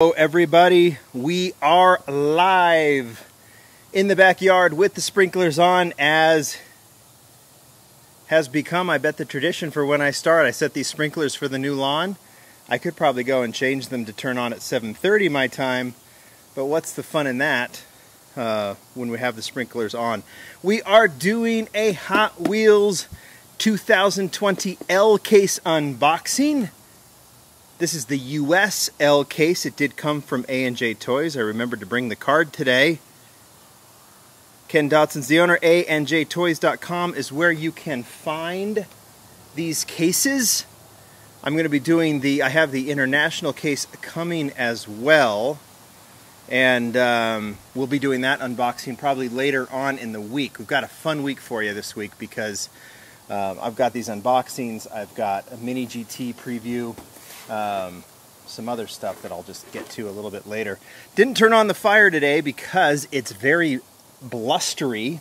Hello everybody, we are live in the backyard with the sprinklers on as has become, I bet, the tradition for when I start. I set these sprinklers for the new lawn. I could probably go and change them to turn on at 7.30 my time, but what's the fun in that uh, when we have the sprinklers on? We are doing a Hot Wheels 2020 L case unboxing. This is the USL case. It did come from A&J Toys. I remembered to bring the card today. Ken Dodson's the owner. ANJToys.com is where you can find these cases. I'm going to be doing the, I have the international case coming as well. And um, we'll be doing that unboxing probably later on in the week. We've got a fun week for you this week because uh, I've got these unboxings. I've got a mini GT preview um, some other stuff that I'll just get to a little bit later. Didn't turn on the fire today because it's very blustery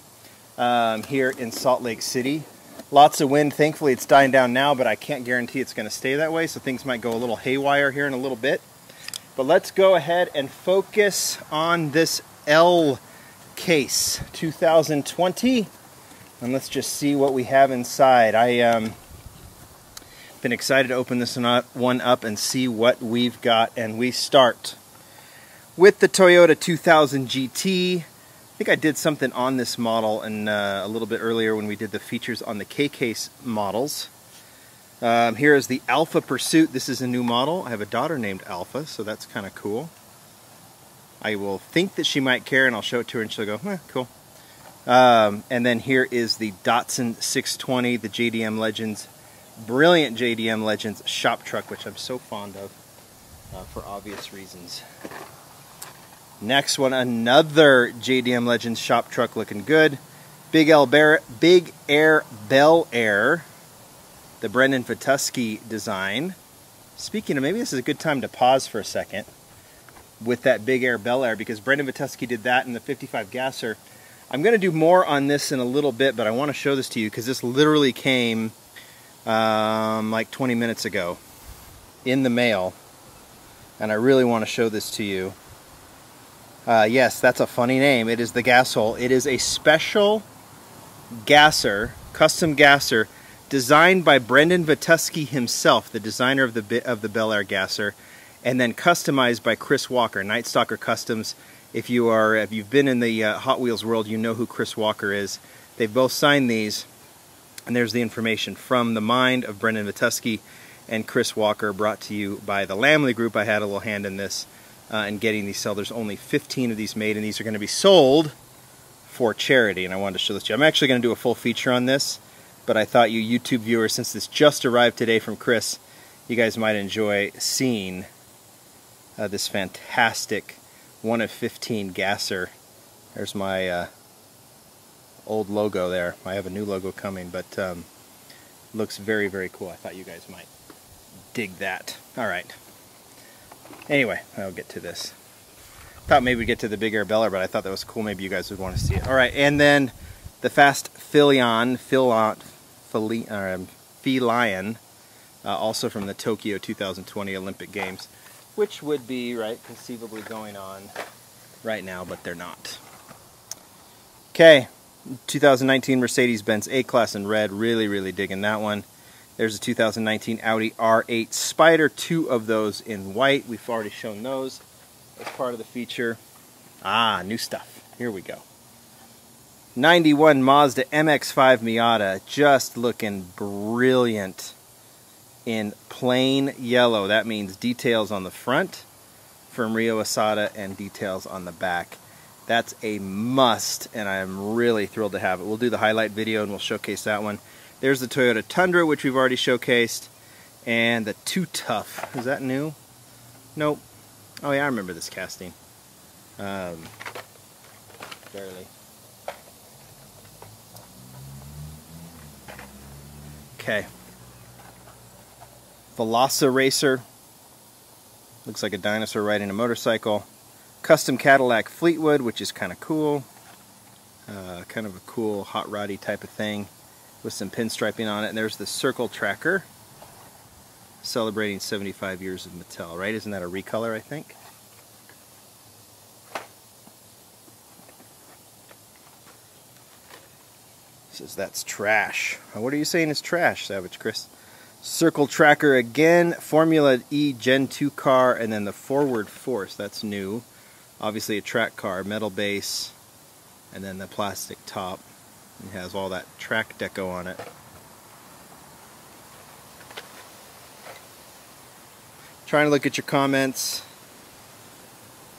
um, here in Salt Lake City. Lots of wind. Thankfully, it's dying down now, but I can't guarantee it's going to stay that way, so things might go a little haywire here in a little bit. But let's go ahead and focus on this L case 2020, and let's just see what we have inside. I um, been excited to open this one up and see what we've got. And we start with the Toyota 2000 GT. I think I did something on this model and uh, a little bit earlier when we did the features on the K-Case models. Um, here is the Alpha Pursuit. This is a new model. I have a daughter named Alpha, so that's kind of cool. I will think that she might care and I'll show it to her and she'll go, eh, cool. Um, and then here is the Datsun 620, the JDM Legends brilliant JDM Legends shop truck, which I'm so fond of uh, for obvious reasons. Next one, another JDM Legends shop truck looking good. Big, L Big Air Bel Air, the Brendon Vetuskey design. Speaking of, maybe this is a good time to pause for a second with that Big Air Bel Air because Brendon Vetuskey did that in the 55 Gasser. I'm going to do more on this in a little bit, but I want to show this to you because this literally came um, like 20 minutes ago in the mail and I really want to show this to you. Uh, yes, that's a funny name. It is the Gashole. It is a special gasser, custom gasser, designed by Brendon Vetuskey himself, the designer of the of the Bel Air gasser, and then customized by Chris Walker, Night Stalker Customs. If you are, if you've been in the uh, Hot Wheels world, you know who Chris Walker is. They've both signed these. And there's the information from the mind of Brendon Vetuskey and Chris Walker, brought to you by the Lamley Group. I had a little hand in this uh, in getting these sold. There's only 15 of these made, and these are going to be sold for charity. And I wanted to show this to you. I'm actually going to do a full feature on this, but I thought you YouTube viewers, since this just arrived today from Chris, you guys might enjoy seeing uh, this fantastic one of 15 gasser. There's my uh, old logo there. I have a new logo coming, but um, looks very, very cool. I thought you guys might dig that. All right. Anyway, I'll get to this. Thought maybe we'd get to the Big Air Bel but I thought that was cool. Maybe you guys would want to see it. All right, and then the Fast Filion, Filon, um, Felion, uh, also from the Tokyo 2020 Olympic Games, which would be, right, conceivably going on right now, but they're not. Okay, 2019 Mercedes-Benz A-Class in red. Really, really digging that one. There's a 2019 Audi R8 Spider. Two of those in white. We've already shown those as part of the feature. Ah, new stuff. Here we go. 91 Mazda MX-5 Miata. Just looking brilliant in plain yellow. That means details on the front from Ryu Asada and details on the back. That's a must, and I'm really thrilled to have it. We'll do the highlight video and we'll showcase that one. There's the Toyota Tundra, which we've already showcased, and the Too Tough. Is that new? Nope. Oh yeah, I remember this casting. Um, barely. Okay. Velociracer. Looks like a dinosaur riding a motorcycle custom Cadillac Fleetwood, which is kind of cool. Uh, kind of a cool hot roddy type of thing with some pinstriping on it. And there's the circle tracker celebrating 75 years of Mattel, right? Isn't that a recolor, I think? Says that's trash. What are you saying is trash, Savage Chris? Circle Tracker again, Formula E Gen 2 car, and then the Forward Force, that's new. Obviously a track car, metal base, and then the plastic top. It has all that track deco on it. Trying to look at your comments.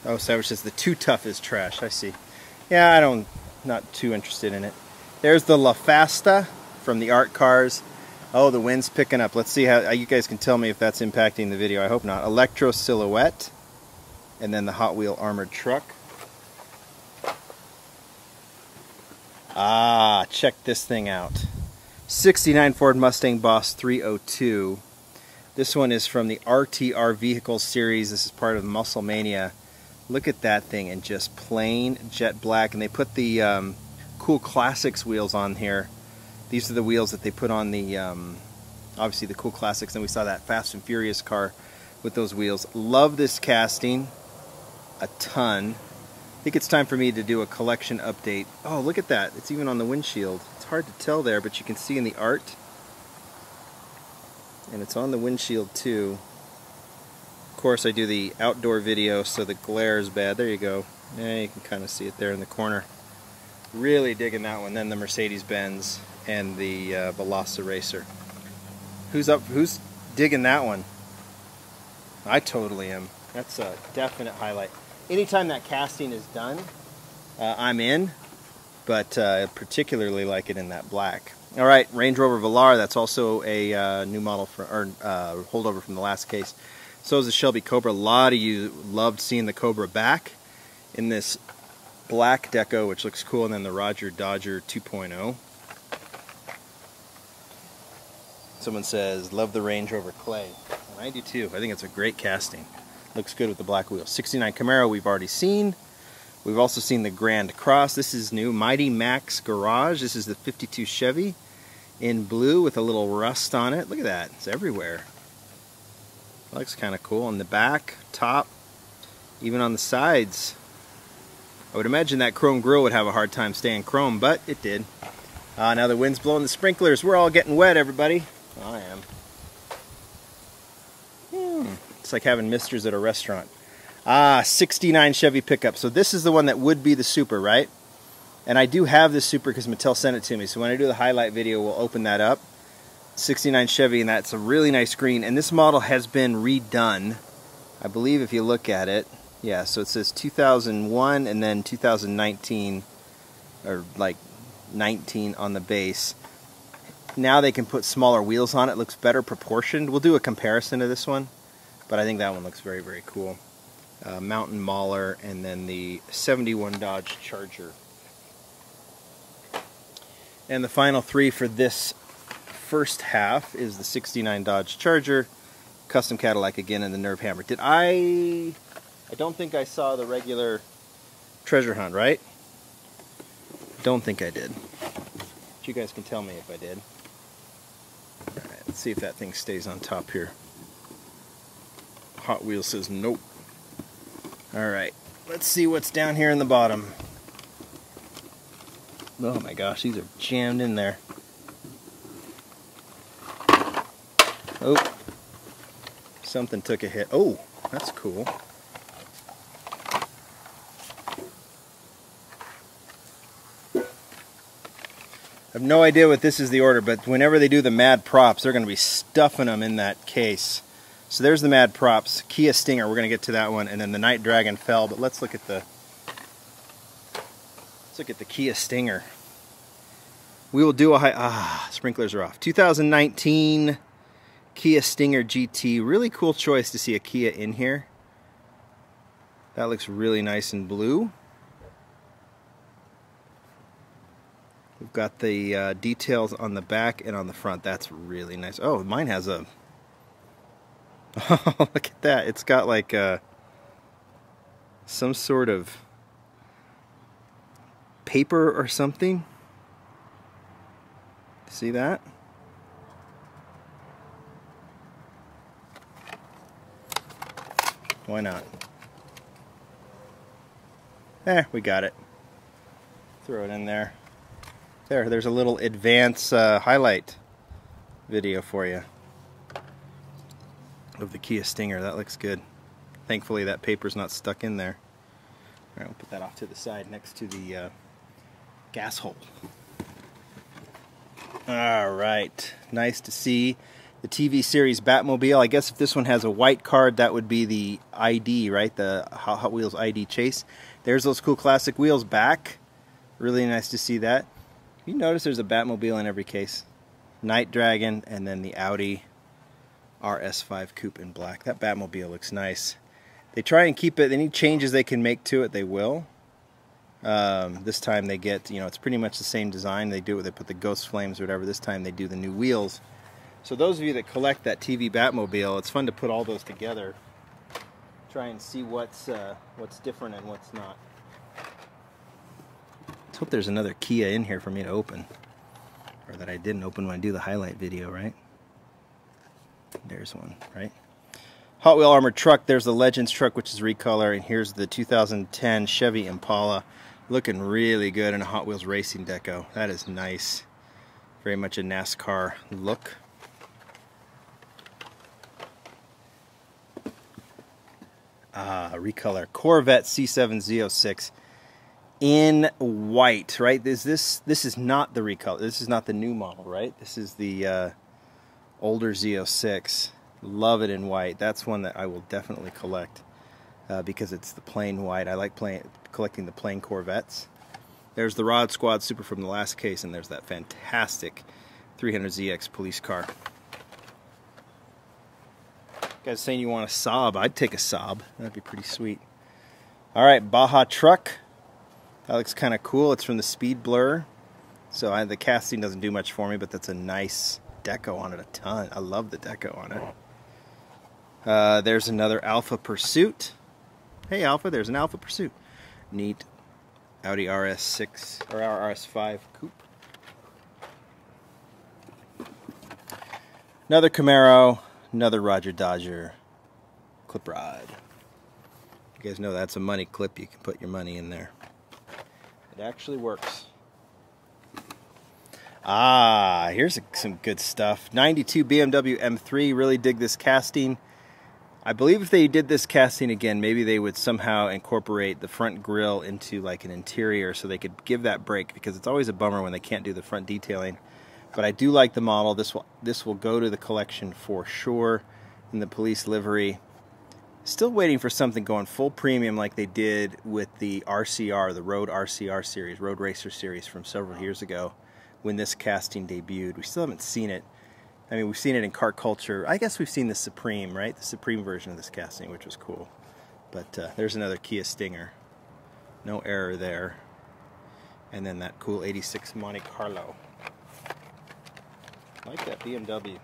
Oh, Savage says the too tough is trash. I see. Yeah, I don't, not too interested in it. There's the La Fasta from the art cars. Oh, the wind's picking up. Let's see how you guys can tell me if that's impacting the video. I hope not. Electro Silhouette. And then the Hot Wheel Armored Truck. Ah, check this thing out. 69 Ford Mustang Boss 302. This one is from the RTR Vehicles series. This is part of Muscle Mania. Look at that thing in just plain jet black. And they put the... Um, cool classics wheels on here. These are the wheels that they put on the, um, obviously the cool classics. And we saw that Fast and Furious car with those wheels. Love this casting a ton. I think it's time for me to do a collection update. Oh, look at that. It's even on the windshield. It's hard to tell there, but you can see in the art. And it's on the windshield too. Of course, I do the outdoor video, so the glare is bad. There you go. Yeah, you can kind of see it there in the corner. Really digging that one. Then the Mercedes-Benz and the uh, Velociracer. Who's up? Who's digging that one? I totally am. That's a definite highlight. Anytime that casting is done, uh, I'm in, but uh, particularly like it in that black. All right, Range Rover Velar. That's also a uh, new model for, or uh, holdover from the last case. So is the Shelby Cobra. A lot of you loved seeing the Cobra back in this black deco, which looks cool, and then the Roger Dodger 2.0. Someone says, love the Range Rover Clay. And I do too. I think it's a great casting. Looks good with the black wheels. 69 Camaro we've already seen. We've also seen the Grand Cross. This is new. Mighty Max Garage. This is the 52 Chevy in blue with a little rust on it. Look at that. It's everywhere. Looks kind of cool. On the back, top, even on the sides. I would imagine that chrome grill would have a hard time staying chrome, but it did. Uh, now the wind's blowing the sprinklers. We're all getting wet, everybody. I am. It's like having misters at a restaurant. Ah, 69 Chevy pickup. So this is the one that would be the Super, right? And I do have this Super because Mattel sent it to me. So when I do the highlight video, we'll open that up. 69 Chevy, and that's a really nice green. And this model has been redone. I believe if you look at it, yeah, so it says 2001 and then 2019, or like 19 on the base. Now they can put smaller wheels on it. Looks better proportioned. We'll do a comparison to this one, but I think that one looks very, very cool. Uh, Mountain Mauler and then the 71 Dodge Charger. And the final three for this first half is the 69 Dodge Charger, Custom Cadillac again, and the Nerve Hammer. Did I I don't think I saw the regular treasure hunt, right? Don't think I did. But you guys can tell me if I did. Alright, let's see if that thing stays on top here. Hot Wheels says nope. Alright, let's see what's down here in the bottom. Oh my gosh, these are jammed in there. Oh, something took a hit. Oh, that's cool. I have no idea what this is the order, but whenever they do the mad props, they're going to be stuffing them in that case. So there's the mad props. Kia Stinger, we're going to get to that one, and then the Knight Draggin' fell, but let's look at the let's look at the Kia Stinger. We will do a high ah, sprinklers are off. 2019 Kia Stinger GT. Really cool choice to see a Kia in here. That looks really nice in blue. We've got the uh, details on the back and on the front. That's really nice. Oh, mine has a... Oh, look at that. It's got like uh, some sort of paper or something. See that? Why not? There, we got it. Throw it in there. There, there's a little advance uh, highlight video for you of the Kia Stinger. That looks good. Thankfully that paper's not stuck in there. All right, we'll put that off to the side next to the uh, gas hole. All right, nice to see the TV series Batmobile. I guess if this one has a white card, that would be the ID, right? The Hot Wheels ID Chase. There's those cool classic wheels back. Really nice to see that. You notice there's a Batmobile in every case. Knight Draggin' and then the Audi RS5 Coupe in black. That Batmobile looks nice. They try and keep it, any changes they can make to it, they will. Um, this time they get, you know, it's pretty much the same design. They do it, they put the ghost flames or whatever. This time they do the new wheels. So those of you that collect that TV Batmobile, it's fun to put all those together. Try and see what's uh, what's different and what's not. Let's hope there's another Kia in here for me to open. Or that I didn't open when I do the highlight video, right? There's one, right? Hot Wheel Armored Truck, there's the Legends truck, which is recolor, and here's the 2010 Chevy Impala. Looking really good in a Hot Wheels Racing deco. That is nice. Very much a NASCAR look. Ah, recolor. Corvette C7Z06 in white, right? Is this this is not the recolor. This is not the new model, right? This is the uh, older Z06. Love it in white. That's one that I will definitely collect uh, because it's the plain white. I like playing, collecting the plain Corvettes. There's the Rod Squad Super from the last case, and there's that fantastic 300ZX police car. You guys saying you want a Saab? I'd take a Saab. That'd be pretty sweet. All right, Baja Truck. That looks kind of cool. It's from the Speed Blur. So I, the casting doesn't do much for me, but that's a nice deco on it. A ton. I love the deco on it. Uh, there's another Alpha Pursuit. Hey Alpha, there's an Alpha Pursuit. Neat. Audi RS6 or RS5 coupe. Another Camaro, another Roger Dodger clip rod. You guys know that's a money clip. You can put your money in there. It actually works. Ah, here's some good stuff. 92 BMW M3. Really dig this casting. I believe if they did this casting again, maybe they would somehow incorporate the front grille into like an interior so they could give that break because it's always a bummer when they can't do the front detailing. But I do like the model. This will this will go to the collection for sure in the police livery. Still waiting for something going full premium like they did with the RCR, the Road RCR series, Road Racer series from several years ago when this casting debuted. We still haven't seen it. I mean, we've seen it in car culture. I guess we've seen the Supreme, right? The Supreme version of this casting, which was cool. But uh, there's another Kia Stinger. No error there. And then that cool 86 Monte Carlo. I like that BMW.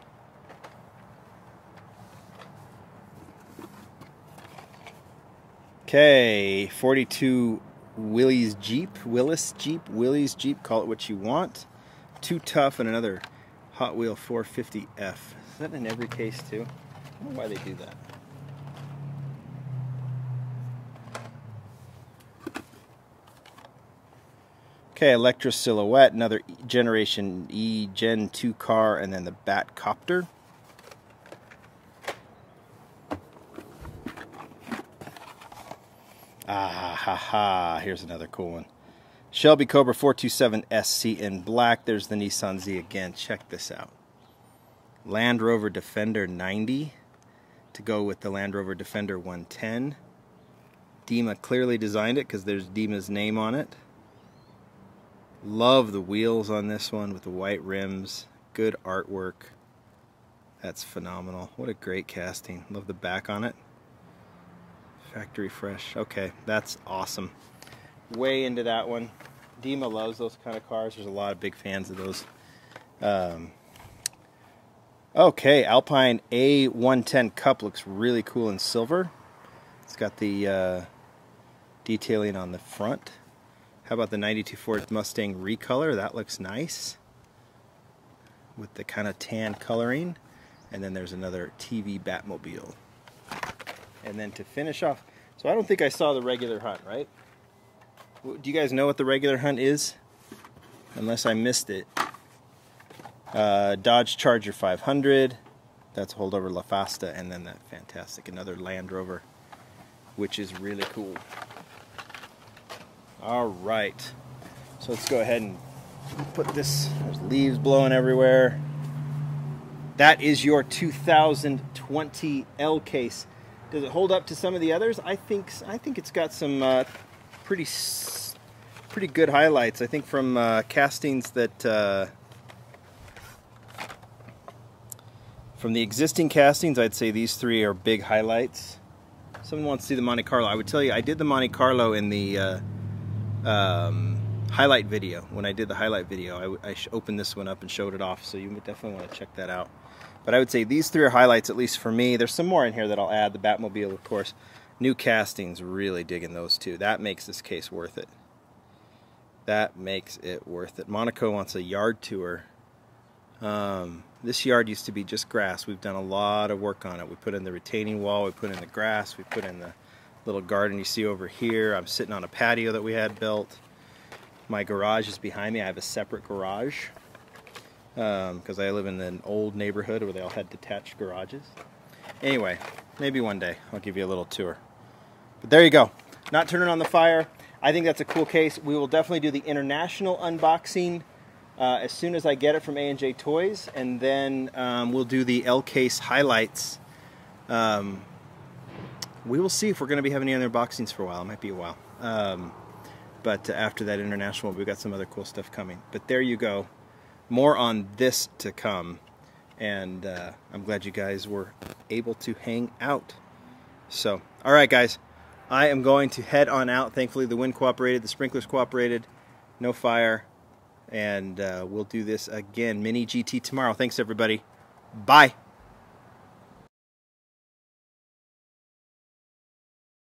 Okay, 42 Willys Jeep, Willis Jeep, Willys Jeep, call it what you want. Too Tough and another Hot Wheel 450F. Is that in every case too? I don't know why they do that. Okay, Electra Silhouette, another Generation E Gen 2 car, and then the Bat Copter. Ah, ha, ha. Here's another cool one. Shelby Cobra 427 SC in black. There's the Nissan Z again. Check this out. Land Rover Defender 90 to go with the Land Rover Defender 110. Dima clearly designed it because there's Dima's name on it. Love the wheels on this one with the white rims. Good artwork. That's phenomenal. What a great casting. Love the back on it. Factory fresh. Okay, that's awesome. Way into that one. Dima loves those kind of cars. There's a lot of big fans of those. Um, okay, Alpine A110 Cup looks really cool in silver. It's got the uh, detailing on the front. How about the 92 Ford Mustang Recolor? That looks nice. With the kind of tan coloring. And then there's another TV Batmobile. And then to finish off, so I don't think I saw the regular hunt, right? Do you guys know what the regular hunt is? unless I missed it. Uh, Dodge Charger 500. That's holdover La Fasta, and then that fantastic another Land Rover, which is really cool. All right, so let's go ahead and put this. There's leaves blowing everywhere. That is your 2020 L case. Does it hold up to some of the others? I think I think it's got some uh, pretty pretty good highlights. I think from uh, castings that uh, from the existing castings, I'd say these three are big highlights. Someone wants to see the Monte Carlo. I would tell you, I did the Monte Carlo in the uh, um, highlight video. When I did the highlight video, I, I opened this one up and showed it off, so you definitely want to check that out. But I would say these three are highlights, at least for me. There's some more in here that I'll add. The Batmobile, of course. New castings, really digging those two. That makes this case worth it. That makes it worth it. Monaco wants a yard tour. Um, this yard used to be just grass. We've done a lot of work on it. We put in the retaining wall, we put in the grass, we put in the little garden you see over here. I'm sitting on a patio that we had built. My garage is behind me. I have a separate garage because um, I live in an old neighborhood where they all had detached garages. Anyway, maybe one day I'll give you a little tour. But there you go. Not turning on the fire. I think that's a cool case. We will definitely do the international unboxing uh, as soon as I get it from A&J Toys, and then um, we'll do the L case highlights. Um, we will see if we're going to be having any other unboxings for a while. It might be a while. Um, but after that international, we've got some other cool stuff coming. But there you go more on this to come. And uh, I'm glad you guys were able to hang out. So, all right, guys, I am going to head on out. Thankfully, the wind cooperated, the sprinklers cooperated, no fire, and uh, we'll do this again, Mini GT tomorrow. Thanks, everybody. Bye.